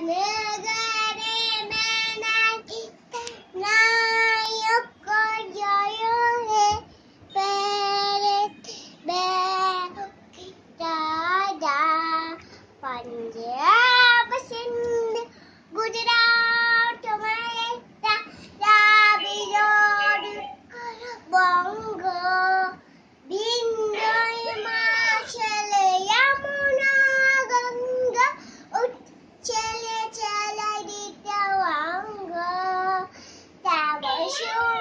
banana. 一瞬。